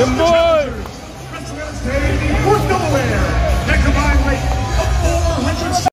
The more